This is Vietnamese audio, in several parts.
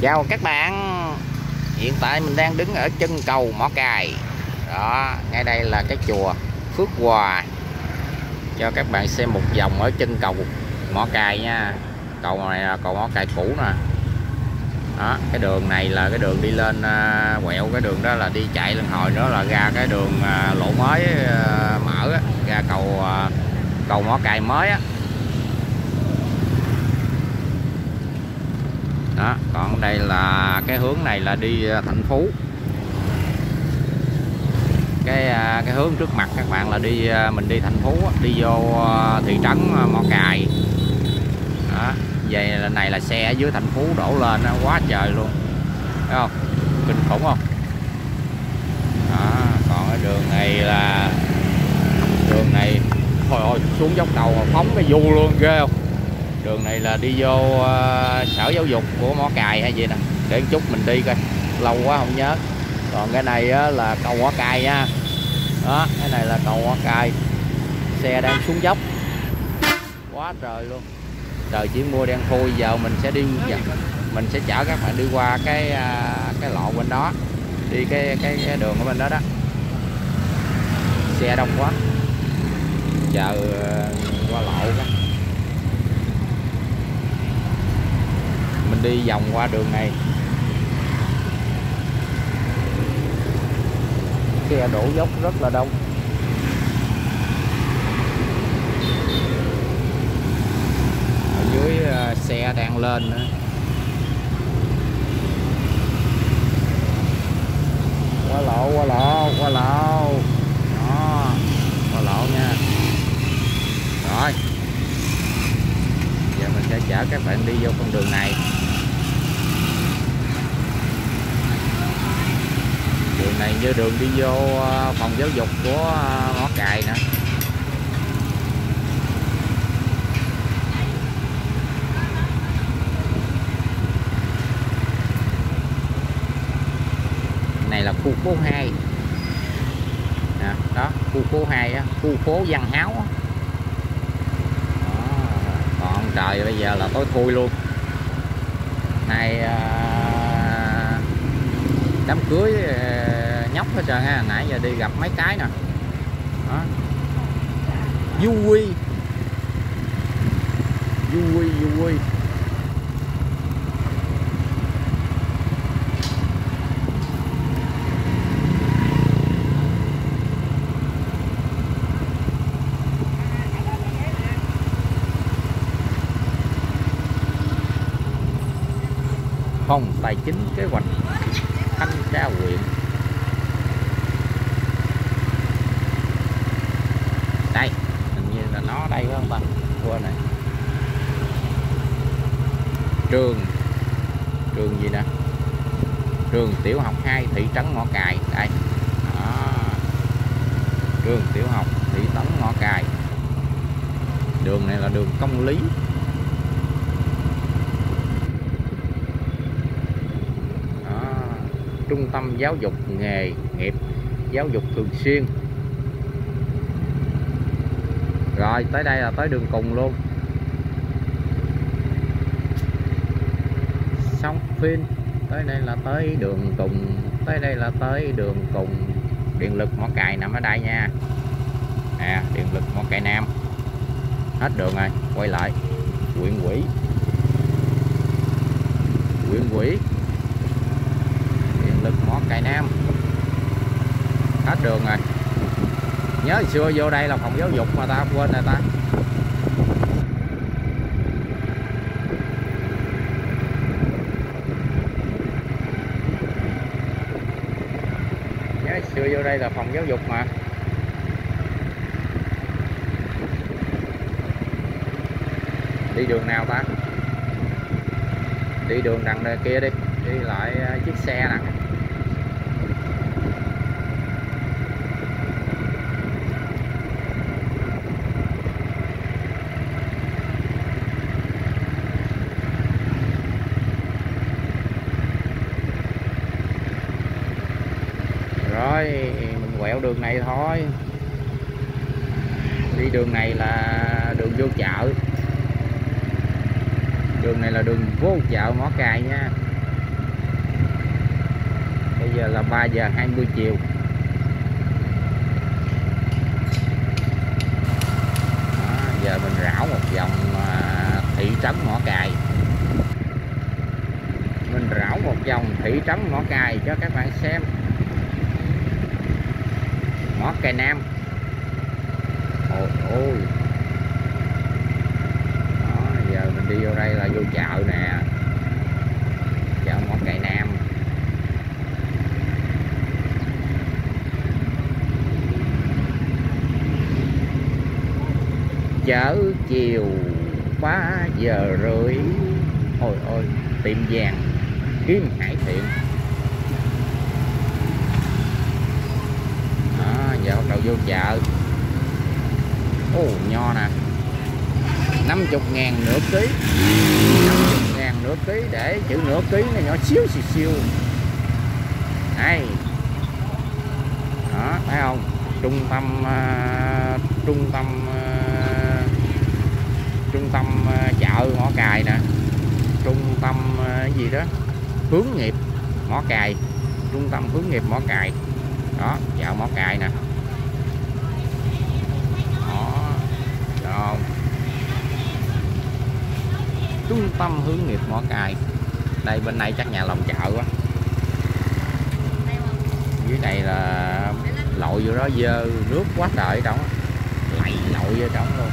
Chào các bạn. Hiện tại mình đang đứng ở chân cầu Mỏ Cài. Đó, ngay đây là cái chùa Phước Hòa. Cho các bạn xem một vòng ở chân cầu Mỏ Cài nha. Cầu này là cầu Mỏ Cài cũ nè. Đó cái đường này là cái đường đi lên à, quẹo. Cái đường đó là đi chạy lên hồi nữa là ra cái đường à, lộ mới à, mở ra cầu cầu mỏ cài mới á. Đó, còn đây là cái hướng này là đi ờ, thành phố. Cái ờ, cái hướng trước mặt các bạn là đi ờ, mình đi thành phố đi vô thị trấn mỏ cài đó vậy là này là xe ở dưới thành phố đổ lên nó quá trời luôn. Thấy không? Kinh khủng không? Đó, còn cái đường này là, đường này thôi xuống dốc đầu phóng cái du luôn, ghê không? Đường này là đi vô uh, sở giáo dục của mỏ cài hay gì nè. Để chút mình đi coi. Lâu quá không nhớ. Còn cái này á, là cầu mỏ cài nha. Đó cái này là cầu mỏ cài xe đang xuống dốc. Quá trời luôn. Trời chỉ mua đen thui giờ mình sẽ đi mình sẽ chở các bạn đi qua cái à, cái lộ bên đó. Đi cái cái, cái đường ở bên đó đó. Xe đông quá. Chờ à, qua lộ đó. Mình đi vòng qua đường này. Xe đổ dốc rất là đông. Dưới à, xe đang lên nữa. Qua lộ qua lộ qua lộ. Đó, qua lộ nha. Rồi. Giờ mình sẽ chở các bạn đi vô con đường này. Đường này như đường đi vô à, phòng giáo dục của à, ngõ cài nè. Này là khu phố 2 à, đó khu phố 2 á, khu phố văn háo á. Đó, còn trời bây giờ là tối thui luôn. Nay à, đám cưới ờ, nhóc hết trơn ha. Nãy giờ đi gặp mấy cái nè. Đó. vui vui vui phòng tài chính kế hoạch thanh tra huyện đây, hình như là nó đây phải không bạn quên này trường. Trường gì nè? Trường tiểu học 2 thị trấn Mỏ Cài. Đây. Đó. trường tiểu học, thị trấn Mỏ Cài. Đường này là đường công lý. Trung tâm giáo dục nghề nghiệp, giáo dục thường xuyên. Rồi, tới đây là tới đường cùng luôn. Xong phim, tới đây là tới đường cùng, tới đây là tới đường cùng. Điện lực mỏ cài nằm ở đây nha. À điện lực mỏ cài nam. Hết đường rồi, quay lại. Huyện quỹ huyện quỹ cài nam. Hết đường rồi. Nhớ xưa vô đây là phòng giáo dục mà ta, quên rồi ta. Nhớ xưa vô đây là phòng giáo dục mà. Đi đường nào ta? Đi đường đằng kia đi. Đi lại à, chiếc xe nè rồi mình quẹo đường này thôi. Đi đường này là đường vô chợ. Đường này là đường vô chợ mỏ cài nha. Bây giờ là 3 giờ 20 chiều. Đó, giờ mình rảo một vòng à, thị trấn mỏ cài mình rảo một vòng thị trấn mỏ cài cho các bạn xem mỏ cài nam. Ôi ôi. Đó, giờ mình đi vô đây là vô chợ nè. Chợ mỏ cài nam. Chợ chiều 3 giờ rưỡi. Ôi ôi tiệm vàng. Kim hải thiện đó giờ bắt đầu vô chợ. Ô nho nè. 50 ngàn nửa ký. 50 ngàn nửa ký để chữ nửa ký nó nhỏ xíu xì siêu, này, đó thấy không? Trung tâm uh, trung tâm uh, trung tâm uh, chợ mỏ cài nè. Trung tâm uh, gì đó? Hướng nghiệp mỏ cài trung tâm hướng nghiệp mỏ cài đó chợ mỏ cài nè. 1 trung tâm hướng nghiệp mỏ cài. Đây bên này chắc nhà lòng chợ quá. Dưới này là lội vô đó dơ nước quá trời trong lầy lội vô trong luôn.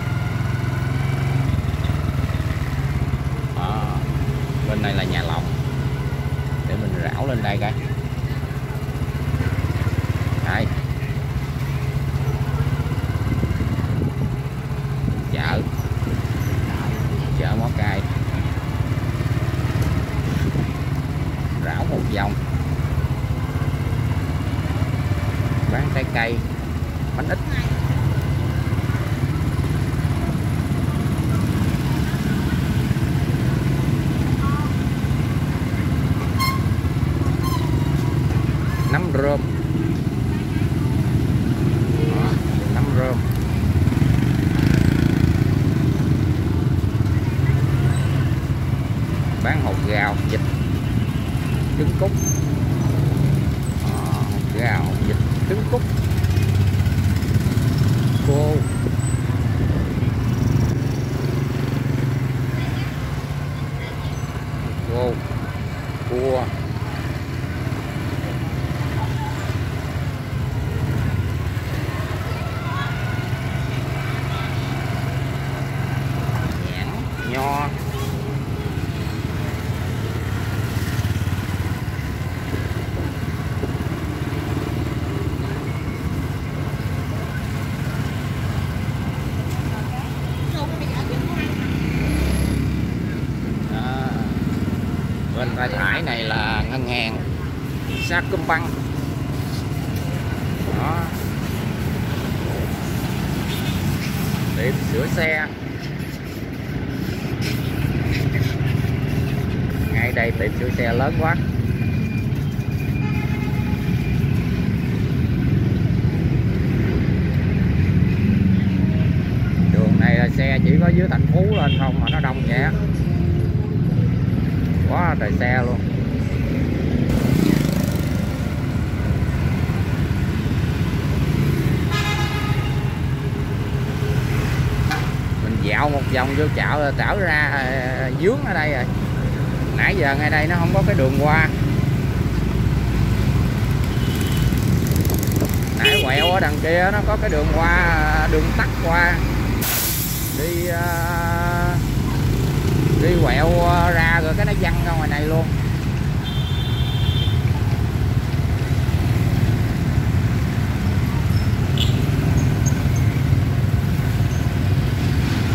À, bên này là nhà lòng. Để mình rảo lên đây coi. drop Sacombank đó. Tiệm sửa xe. Ngay đây tiệm sửa xe lớn quá. Đường này là xe chỉ có dưới thành phố lên không mà nó đông nhẹ. Quá trời xe luôn mình dạo một vòng vô chợ rồi ờ, trở ra ờ, ờ, dướng ở đây rồi. Nãy giờ ngay đây nó không có cái đường qua. Nãy quẹo ở đằng kia nó có cái đường qua đường tắt qua. Đi đi quẹo ra rồi cái nó văng ra ngoài này luôn.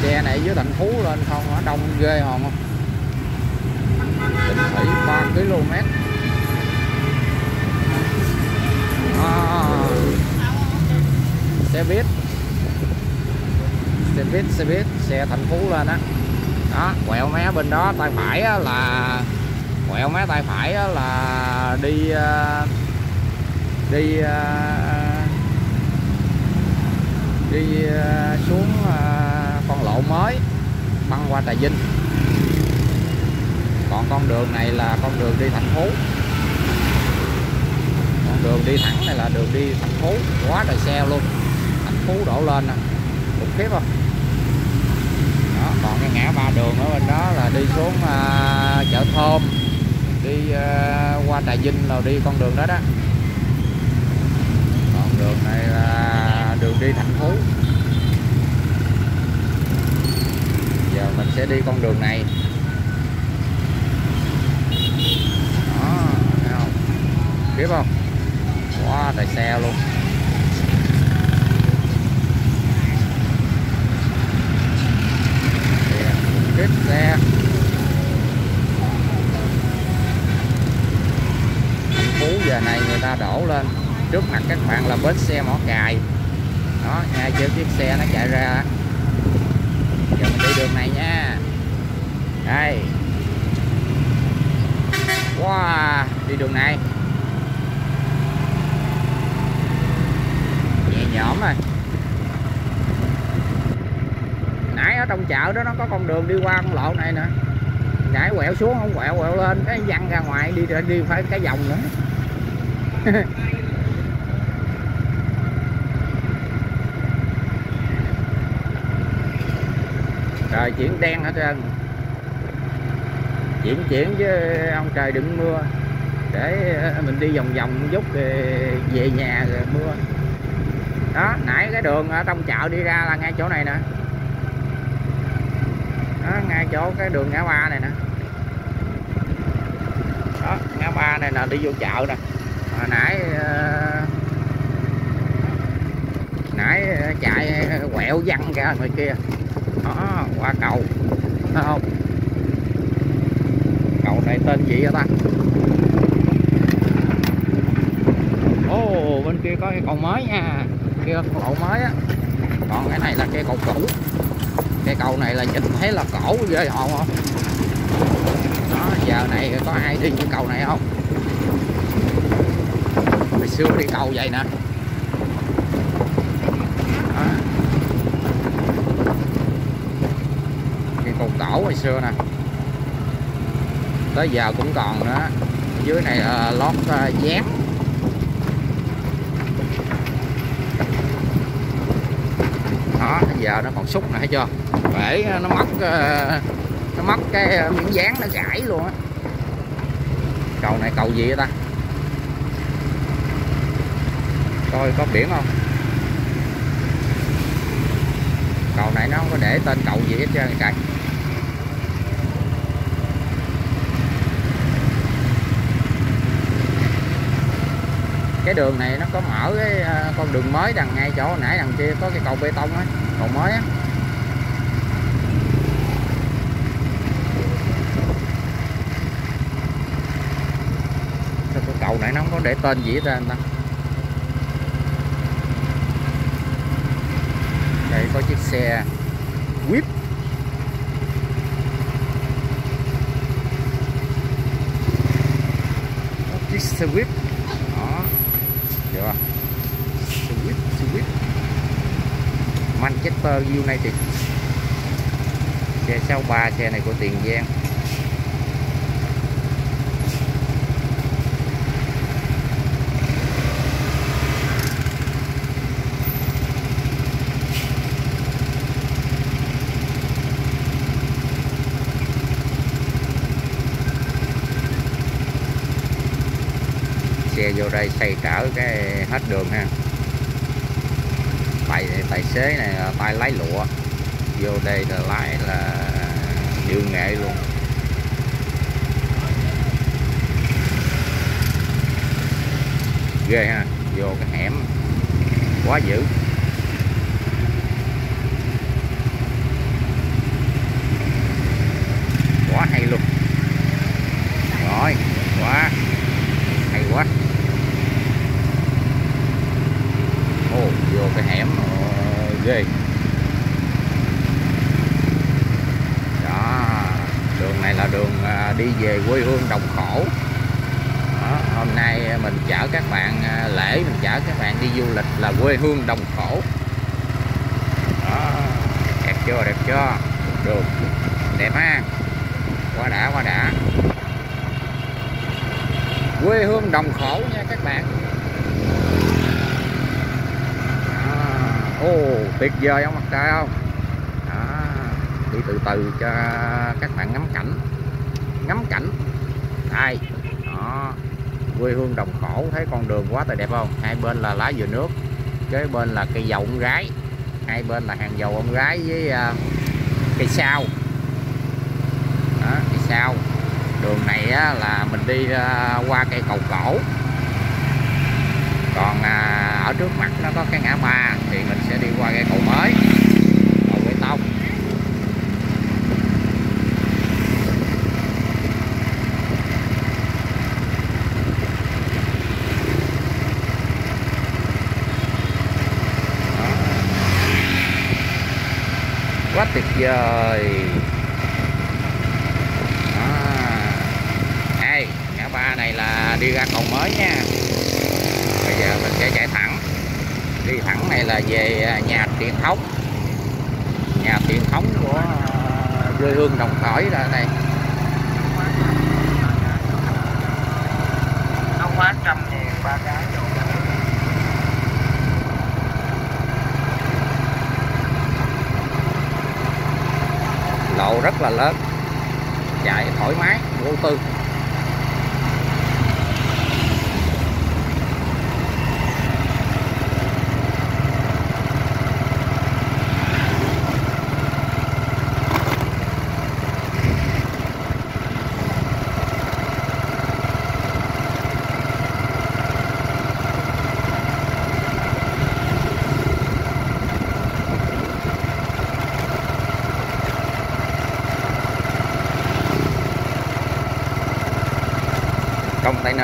Xe này dưới thành phố lên không? Nó đông ghê hồn không? Tỉnh thủy 3 km. À, xe buýt. Xe buýt xe buýt xe thành phố lên á. Đó quẹo mé bên đó tay phải á, là quẹo mé tay phải á, là đi ờ, đi ờ, đi ờ, xuống con lộ mới băng qua Trà Vinh. Còn con đường này là con đường đi thành phố đường đi thẳng này là đường đi thành phố quá trời xe luôn. Thành phố đổ lên nè khủng khiếp không? Đó còn cái ngã ba đường ở bên đó là đi xuống uh, chợ thơm đi uh, qua trà vinh là đi con đường đó đó. Con đường này là đường đi thành phố giờ mình sẽ đi con đường này. Đó, thấy không? Biết không? Quá trời xe luôn. Tiếp xe. Thành phố giờ này người ta đổ lên. Trước mặt các bạn là bến xe mỏ cài đó ngay trước chiếc xe nó chạy ra giờ mình đi đường này nha. Đây. Wow, đi đường này. Nhẹ nhõm rồi. Nãy ở trong chợ đó nó có con đường đi qua con lộ này nè. Nãy quẹo xuống, không quẹo quẹo lên. Cái văng ra ngoài đi đi phải cái vòng nữa. trời, chuyển đen hết trơn. Chuyển chuyển chứ, ông trời đừng mưa. Để ờ, mình đi vòng vòng chút về nhà rồi mưa. Đó, nãy cái đường ờ, ở trong chợ đi ra là ngay chỗ này nè. Đó, ngay chỗ cái đường ngã ba này nè. Đó, ngã ba này là đi vô chợ nè. Hồi nãy ờ, nãy chạy quẹo văng ra ngoài kia qua cầu. Thấy không? Cầu này tên gì vậy ta? Ô oh, bên kia có cái cầu mới nha. Kia cầu mới á. Còn cái này là cây cầu cũ. Cây cầu này là nhìn thấy là cổ ghê hồn không? Đó giờ này có ai đi cái cầu này không? Hồi xưa đi cầu vậy nè đó. cái cầu hồi xưa nè. Tới giờ cũng còn nữa. Dưới này là lót uh, đó giờ nó còn xúc nữa thấy chưa? Để ờ, nó mất nó mất cái miếng dán nó gãy luôn á. Cầu này cầu gì vậy ta? Coi có biển không? Cầu này nó không có để tên cầu gì hết trơn trời. Cái đường này nó có mở cái à, con đường mới đằng ngay chỗ nãy đằng kia, có cái cầu bê tông á, cầu mới á. Cái cầu này nó không có để tên gì hết anh ta? Đây có chiếc xe whip chiếc xe whip chưa không whip xe Manchester United. Xe 63 xe này của Tiền Giang. Xe vô đây xây trở cái hết đường ha. Tài tài xế này tay lái lụa. Vô đây là lái là điệu nghệ luôn. Ghê ha, vô cái hẻm. Quá dữ. quê hương đồng khổ đó. đẹp chưa đẹp chưa? Được. Đẹp ha? Quá đã quá đã. Quê hương đồng khổ nha các bạn. Ô oh, tuyệt vời không mặt trời không? Đó, đi từ từ cho các bạn ngắm cảnh. Ngắm cảnh. Đây. Đó. Quê hương đồng khổ thấy con đường quá trời đẹp không? Hai bên là lá dừa nước kế bên là cây dầu ông gái hai bên là hàng dầu ông gái với uh, cây sao. Đó, cây sao. Đường này á, là mình đi uh, qua cây cầu cổ. Còn uh, ở trước mặt nó có cái ngã ba thì mình sẽ đi qua cây cầu mới cầu bê tông quá tuyệt vời hai, à. ngã ba này là đi ra cầu mới nha. Bây giờ mình sẽ chạy thẳng. Đi thẳng này là về à, nhà truyền thống. Nhà truyền thống của à, quê hương đồng khởi ra đây nó quá trăm ngàn ba cái lộ rất là lớn. Chạy thoải mái vô tư.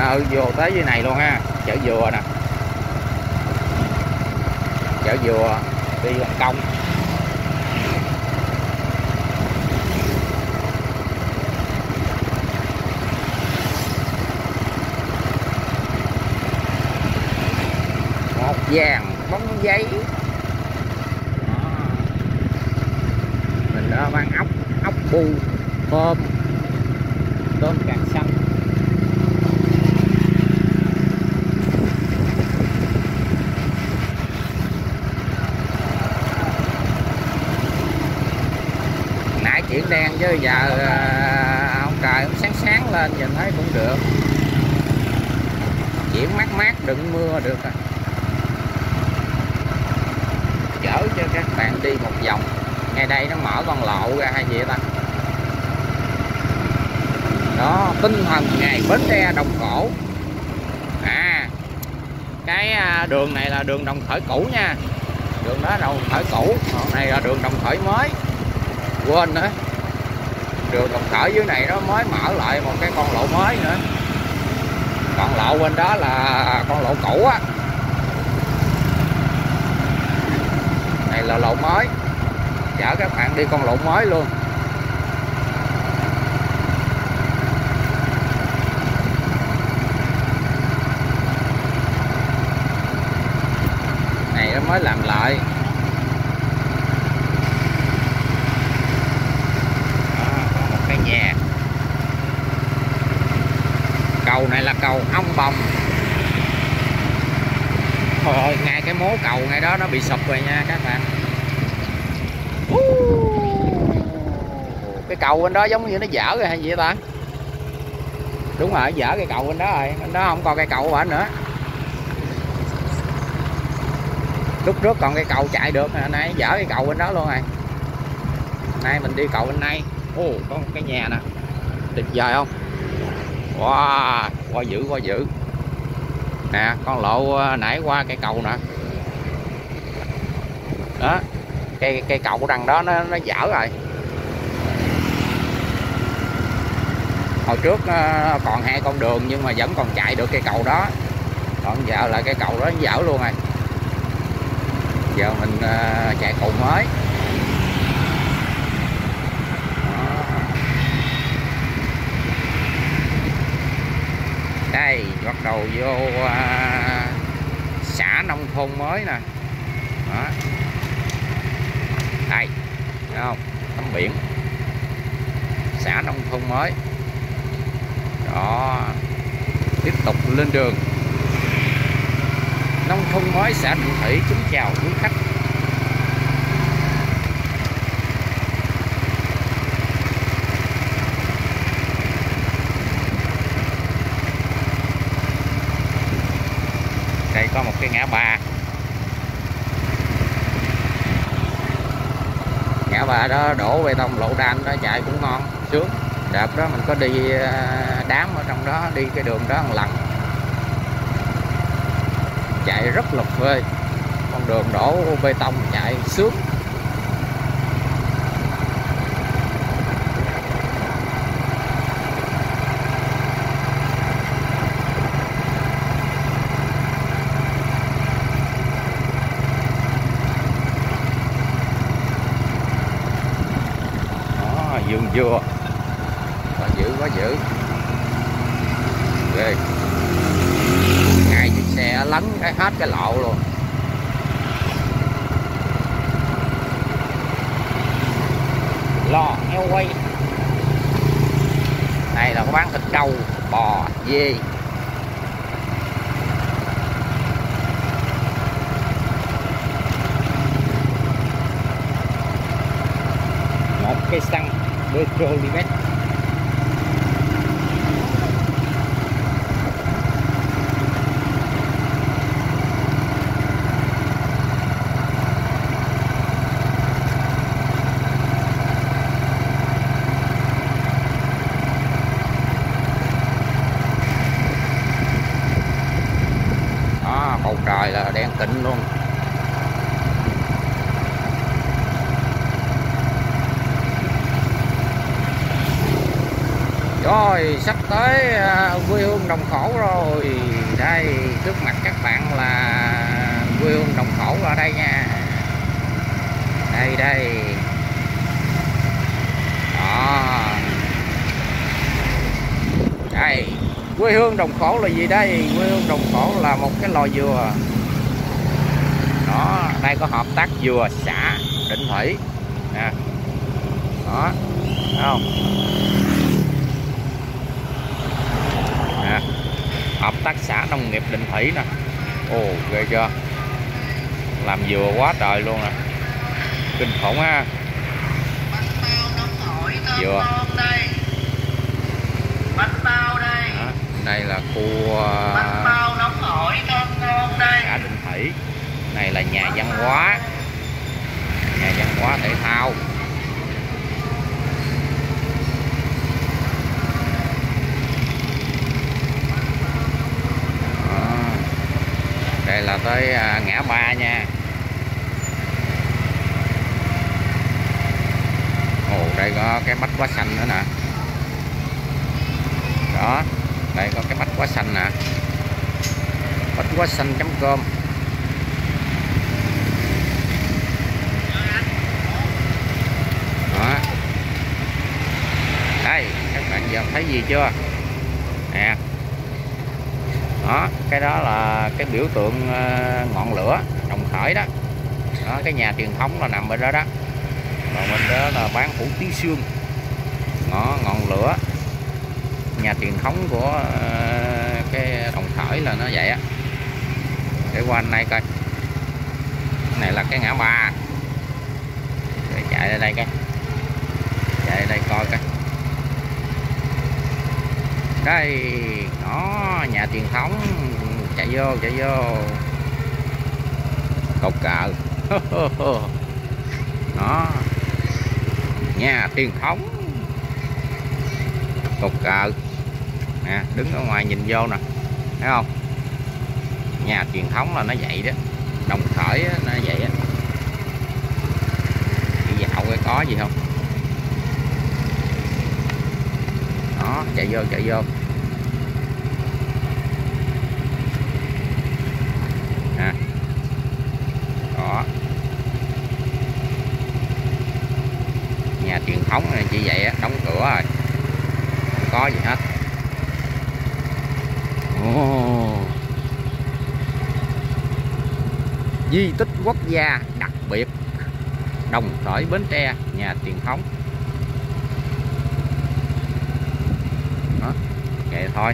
Container vô tới dưới này luôn ha. Chở dừa nè. Chở dừa đi hồng công một vàng bóng giấy. Mình đã mang ốc ốc bu, tôm. Tôm càng xanh nãy chuyển đen chứ giờ ông trời cũng sáng sáng lên nhìn thấy cũng được. Chuyển mát mát, đừng mưa được à. Chở cho các bạn đi một vòng. Ngay đây nó mở con lộ ra hay gì ta? Đó, tinh thần ngày bến tre đồng cổ. À cái à, đường này là đường đồng khởi cũ nha. Đường đó đồng khởi cũ, còn này là đường đồng khởi mới. Quên nữa đường đồng khởi dưới này nó mới mở lại một cái con lộ mới nữa. Còn lộ bên đó là con lộ cũ á. Này là lộ mới. Chở các bạn đi con lộ mới luôn. Này nó mới làm lại Đó, có một cái nhà cầu này là cầu ong bồng. Trời ơi, ngay cái mố cầu ngay đó nó bị sụp rồi nha các bạn. Cái cầu bên đó giống như nó dở rồi hay gì vậy ta? Đúng rồi dở cái cầu bên đó rồi. Bên đó không còn cây cầu bển nữa? Lúc trước còn cây cầu chạy được Hôm nay dở cái cầu bên đó luôn rồi. Nay mình đi cầu bên đây. ô có một cái nhà nè. Tuyệt vời không? Wow quá dữ quá dữ nè, con lộ ờ, nãy qua cây cầu nè. Đó, cây cây cầu đằng đó nó nó dở rồi. Hồi trước ờ, còn hai con đường nhưng mà vẫn còn chạy được cây cầu đó. Còn giờ là cây cầu đó dở luôn rồi. Giờ mình ờ, chạy cầu mới Đó. đây bắt đầu vô à, xã nông thôn mới nè. Đó. Đây thấy không? Tấm biển. Xã nông thôn mới. Đó. Tiếp tục lên đường. Nông thôn mới xã Định Thủy kính chào quý khách có một cái ngã ba. Ngã ba đó đổ bê tông, lộ đan đó, chạy cũng ngon. Sướng. Đợt đó, mình có đi ờ, đám ở trong đó, đi cái đường đó một lần. Chạy rất là phê con đường đổ bê tông chạy sướng. Đó có giữ có giữ ghê. Ngay chiếc xe lấn cái hết cái lộ luôn. Lò heo quay. Này là có bán thịt trâu, bò, dê một cây xăng petrolimet bầu à, trời là đen tịnh luôn. Rồi, sắp tới à, quê hương đồng khổ rồi. Đây, trước mặt các bạn là quê hương đồng khổ ở đây nha. Đây đây. Đó. Đây, quê hương đồng khổ là gì đây? Quê hương đồng khổ là một cái lò dừa. Đó, đây có hợp tác dừa xã định thủy. Nè. Đó, thấy không? Hợp tác xã nông nghiệp định thủy nè. Ồ, ghê chưa? Làm dừa quá trời luôn nè. Kinh khủng ha. Dừa. đây đó. đây là khu à, xã định thủy. Này là nhà văn hóa. Nhà văn hóa thể thao Đó đây là tới à, ngã ba nha. Ồ, đây có cái bách quá xanh nữa nè. Đó, đây có cái bách quá xanh nè. Bách quá xanh com. Đó. Đây, các bạn giờ thấy gì chưa? Đó cái đó là cái biểu tượng ờ, ngọn lửa đồng khởi đó. Đó cái nhà truyền thống là nằm bên đó đó. Còn bên đó là bán hủ tí xương. Đó, ngọn lửa. Nhà truyền thống của ờ, cái đồng khởi là nó vậy á. Để qua anh đây coi. Này là cái ngã ba. Để chạy ra đây coi. Chạy ra đây coi coi. Đây đó, nhà truyền thống. Chạy vô chạy vô. Cột cờ. Đó. Nhà truyền thống. Cột cờ. Nè, đứng ở ngoài nhìn vô nè. Thấy không? Nhà truyền thống là nó vậy đó. Đồng khởi nó vậy á. Đi dạo coi có gì không? Đó, chạy vô chạy vô nè đó ống này, chỉ vậy á, đóng cửa rồi. Không có gì hết. Ồ. di tích quốc gia đặc biệt, đồng khởi bến tre, nhà truyền thống. Đó, vậy thôi.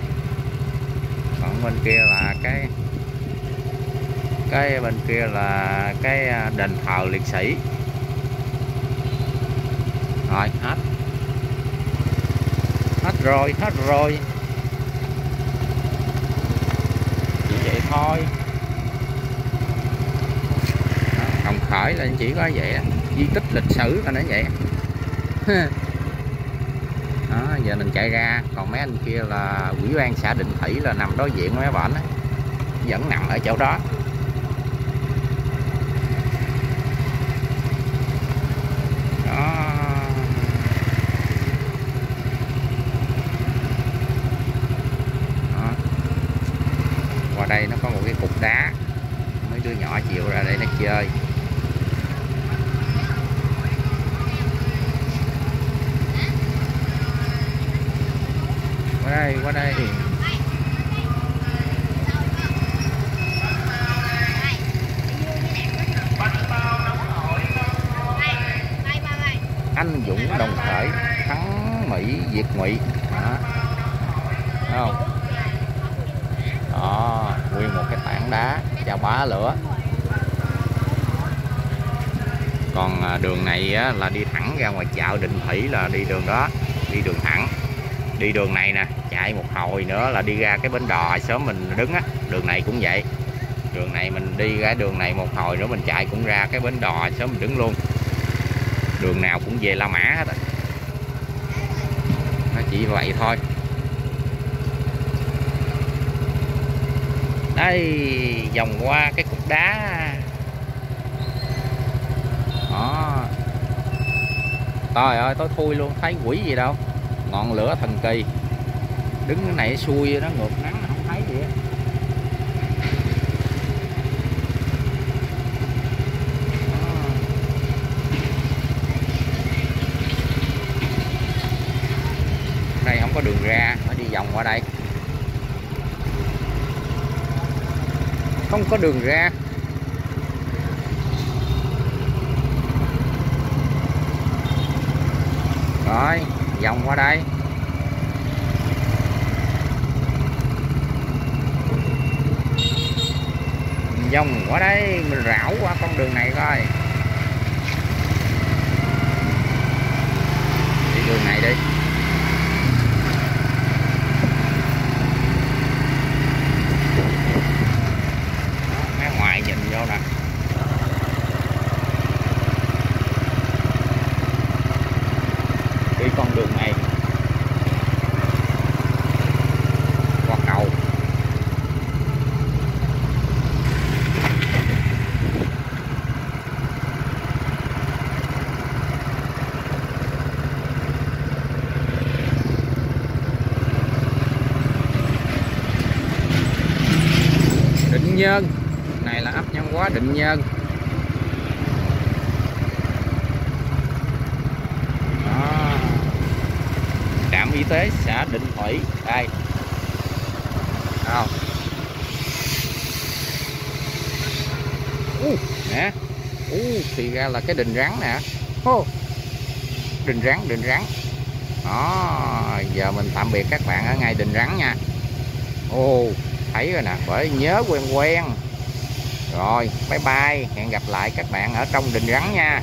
Còn bên kia là cái cái bên kia là cái à, đền thờ liệt sĩ rồi hết. Hết rồi hết rồi. Chỉ vậy thôi. Đồng khởi là chỉ có vậy di tích lịch sử là nó vậy đó, giờ mình chạy ra. Còn mấy anh kia là quỹ ban xã định thủy là nằm đối diện với bển vẫn nằm ở chỗ đó. Diệt đó. Thấy không? Đó nguyên một cái tảng đá chào bá lửa. Còn à, đường này á, là đi thẳng ra ngoài chợ Định Thủy là đi đường đó đi đường thẳng. Đi đường này nè chạy một hồi nữa là đi ra cái bến đò sớm mình đứng á đường này cũng vậy. Đường này mình đi ra đường này một hồi nữa mình chạy cũng ra cái bến đò sớm mình đứng luôn. Đường nào cũng về La Mã hết á chỉ vậy thôi. Đây, vòng qua cái cục đá. Đó. Trời ơi tối thui luôn, thấy quỷ gì đâu. Ngọn lửa thần kỳ. Đứng cái này xuôi nó ngược nắng không thấy gì á đây không có đường ra, phải đi vòng qua đây. Không có đường ra. Rồi, vòng qua đây. Vòng qua đây, mình rảo qua con đường này coi. Đi đường này đi Đó, ngoài nhìn vô nè đi con đường này qua cầu Nhơn này là ấp nhân quá định nhân. Đó. Trạm y tế xã Định Thủy. Đây. Không uh, nè. Uh, thì ra là cái đình rắn nè. Oh. đình rắn đình rắn. Đó giờ mình tạm biệt các bạn ở ngay đình rắn nha. Ô. oh, thấy rồi nè, bởi nhớ quen quen. Rồi, bye bye. Hẹn gặp lại các bạn ở trong đình rắn nha.